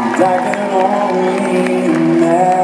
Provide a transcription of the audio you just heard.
I can only imagine